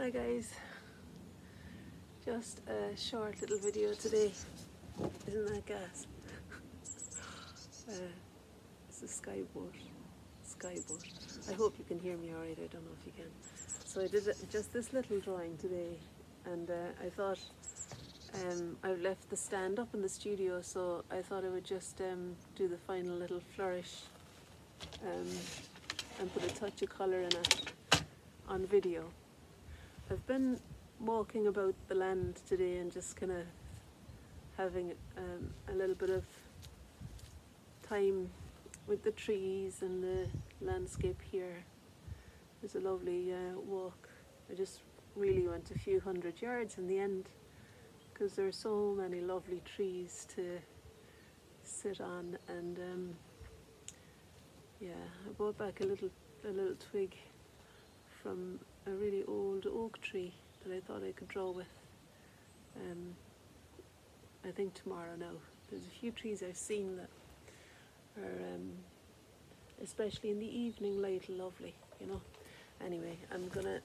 Hi guys. Just a short little video today. Isn't that gas? uh, it's a sky boat. Sky boat. I hope you can hear me alright. I don't know if you can. So I did just this little drawing today, and uh, I thought um, I've left the stand up in the studio, so I thought I would just um, do the final little flourish um, and put a touch of colour in it on video. I've been walking about the land today and just kind of having um, a little bit of time with the trees and the landscape here. It was a lovely uh, walk. I just really went a few hundred yards in the end because there are so many lovely trees to sit on and um, yeah, I brought back a little a little twig from a really old oak tree that I thought I could draw with. Um, I think tomorrow now. There's a few trees I've seen that are, um, especially in the evening light, lovely, you know. Anyway, I'm gonna,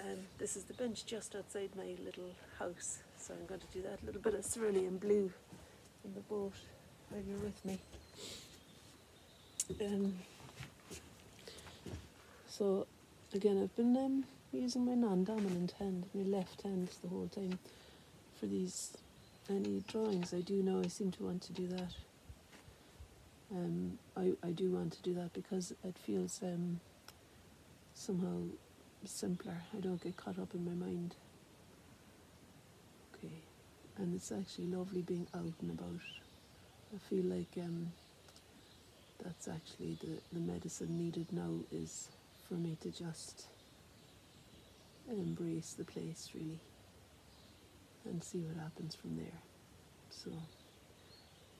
um, this is the bench just outside my little house, so I'm going to do that little bit of cerulean blue in the boat while you're with me. Um, so again, I've been um, using my non-dominant hand, my left hand the whole time for these any drawings I do know I seem to want to do that. Um, I, I do want to do that because it feels um, somehow simpler. I don't get caught up in my mind. Okay, and it's actually lovely being out and about. I feel like um, that's actually the, the medicine needed now is for me to just embrace the place really and see what happens from there. So,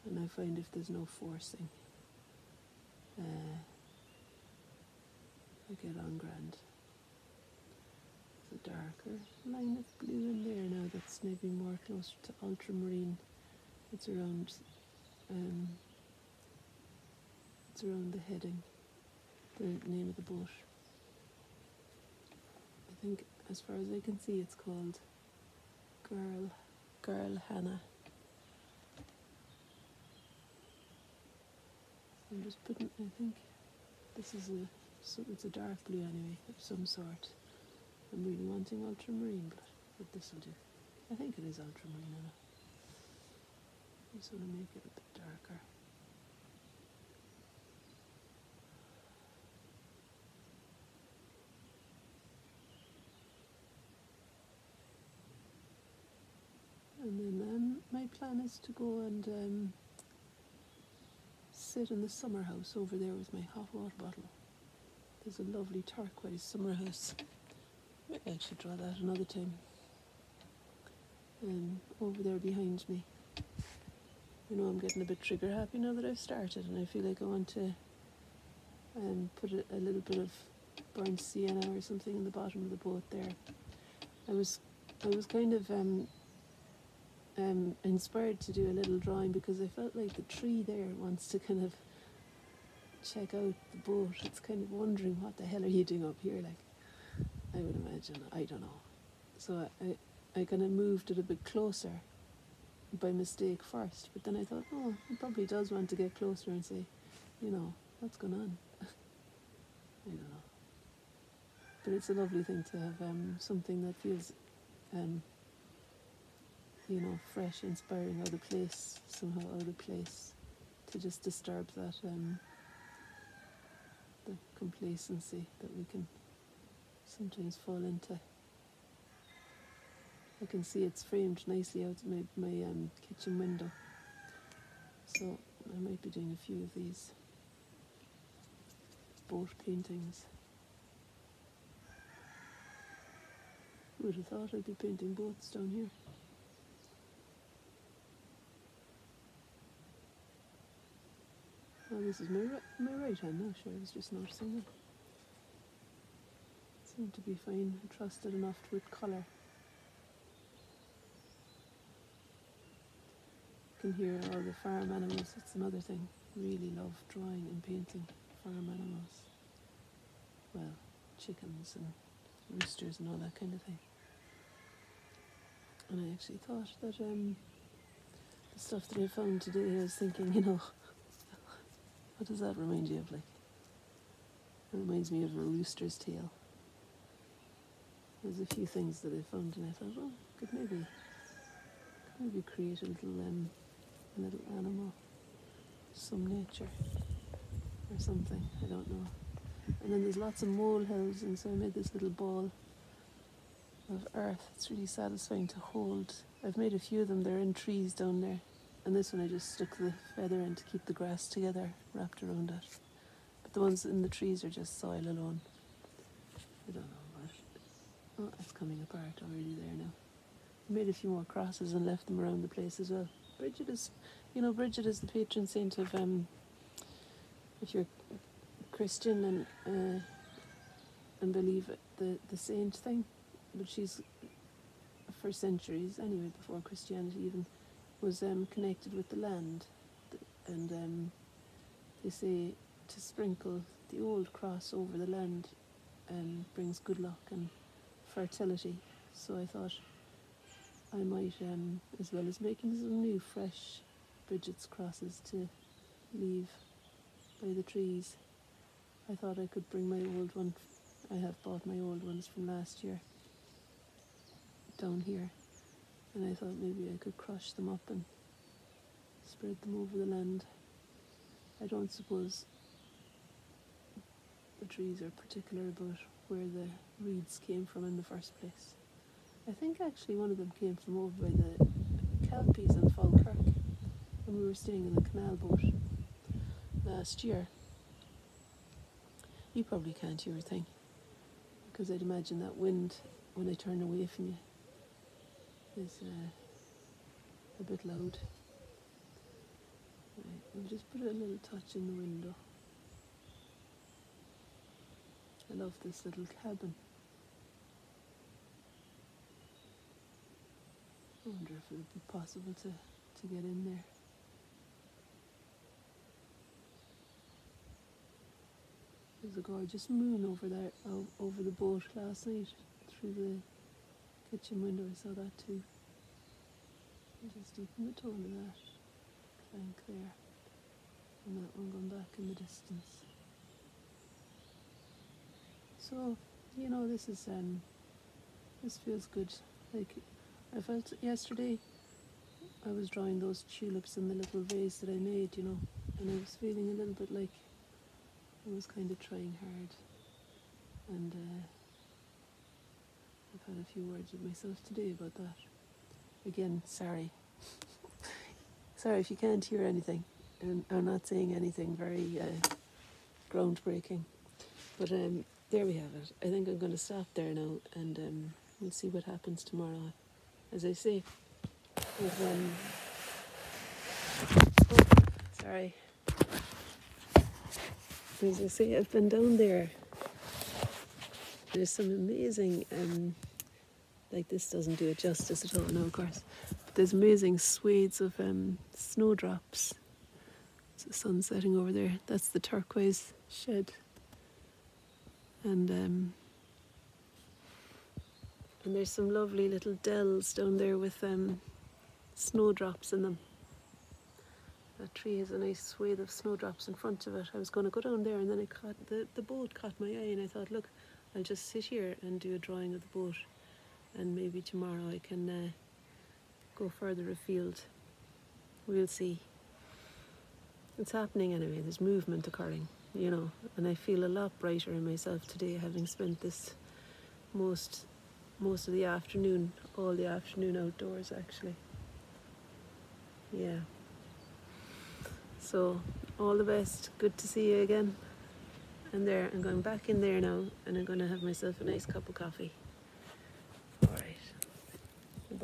and I find if there's no forcing, uh, I get on grand. There's a darker line of blue in there now that's maybe more closer to ultramarine. It's around, um, it's around the heading, the name of the boat. I think, as far as I can see, it's called Girl, Girl Hannah. I'm just putting. I think this is a. So it's a dark blue anyway, of some sort. I'm really wanting ultramarine, but but this will do. I think it is ultramarine. I just want to make it a bit darker. And then um, my plan is to go and um, sit in the summer house over there with my hot water bottle. There's a lovely turquoise summer house. Might actually draw that another time. Um, over there behind me. You know, I'm getting a bit trigger happy now that I've started, and I feel like I want to um, put a, a little bit of burnt sienna or something in the bottom of the boat there. I was, I was kind of um, um, inspired to do a little drawing because I felt like the tree there wants to kind of check out the boat. It's kind of wondering what the hell are you doing up here, like I would imagine. I don't know. So I, I kind of moved it a bit closer by mistake first, but then I thought, oh, he probably does want to get closer and say, you know, what's going on? I don't know. But it's a lovely thing to have um, something that feels um, you know, fresh, inspiring, out of place, somehow out of place, to just disturb that, um, the complacency that we can sometimes fall into. I can see it's framed nicely out my, my um, kitchen window, so I might be doing a few of these boat paintings. Would have thought I'd be painting boats down here? Oh, this is my right, my right hand sure, I was just noticing that. Seemed to be fine, trusted enough with colour. You can hear all the farm animals, it's another thing. Really love drawing and painting farm animals. Well, chickens and roosters and all that kind of thing. And I actually thought that um, the stuff that I found today, I was thinking, you know, what does that remind you of? Like, it reminds me of a rooster's tail. There's a few things that I found, and I thought, oh, could maybe, could maybe create a little, um, a little animal, some nature, or something. I don't know. And then there's lots of molehills, and so I made this little ball of earth. It's really satisfying to hold. I've made a few of them. They're in trees down there, and this one I just stuck the feather in to keep the grass together, wrapped around it. But the ones in the trees are just soil alone. I don't know. Oh, it's coming apart already there now. I made a few more crosses and left them around the place as well. Bridget is, you know, Bridget is the patron saint of, um, if you're Christian and uh, and believe the the saint thing, but she's for centuries anyway before Christianity even was um, connected with the land, and um, they say to sprinkle the old cross over the land um, brings good luck and fertility. So I thought I might, um, as well as making some new fresh Bridget's crosses to leave by the trees, I thought I could bring my old one. I have bought my old ones from last year down here, and I thought maybe I could crush them up and spread them over the land. I don't suppose the trees are particular about where the reeds came from in the first place. I think actually one of them came from over by the Kelpies in Falkirk when we were staying in the canal boat last year. You probably can't hear a thing because I'd imagine that wind when I turn away from you is uh, a bit loud. Right, we'll just put a little touch in the window. I love this little cabin. I wonder if it would be possible to, to get in there. There's a gorgeous moon over there, over the boat last night through the kitchen window. I saw that too. I'll just deepen the tone of that plank there, and that one going back in the distance. So, you know, this is um, this feels good. Like I felt yesterday, I was drawing those tulips in the little vase that I made, you know, and I was feeling a little bit like I was kind of trying hard, and uh, had a few words with myself today about that. Again, sorry. sorry if you can't hear anything. And I'm not saying anything very uh, groundbreaking, but um, there we have it. I think I'm going to stop there now and um, we'll see what happens tomorrow. As I say, um, oh, sorry. As I say, I've been down there. There's some amazing, um, like this doesn't do it justice at all, no, of course. But there's amazing swathes of um, snowdrops. The sun setting over there. That's the turquoise shed and um, and there's some lovely little dells down there with um, snowdrops in them. That tree has a nice swathe of snowdrops in front of it. I was going to go down there and then it caught, the, the boat caught my eye and I thought, look, I'll just sit here and do a drawing of the boat and maybe tomorrow I can uh, go further afield. We'll see. It's happening anyway, there's movement occurring you know, and I feel a lot brighter in myself today having spent this most most of the afternoon, all the afternoon outdoors actually. Yeah. So all the best. Good to see you again. And there, I'm going back in there now and I'm going to have myself a nice cup of coffee.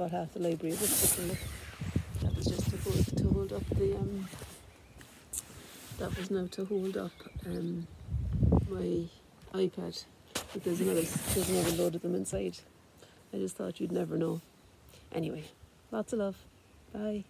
About half the library. That was just to hold, to hold up the um, that was now to hold up um, my iPad but there's another there's another load of them inside. I just thought you'd never know. Anyway, lots of love. Bye.